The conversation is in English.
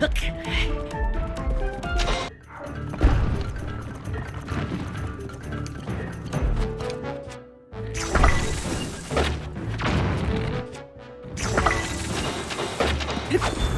Look! If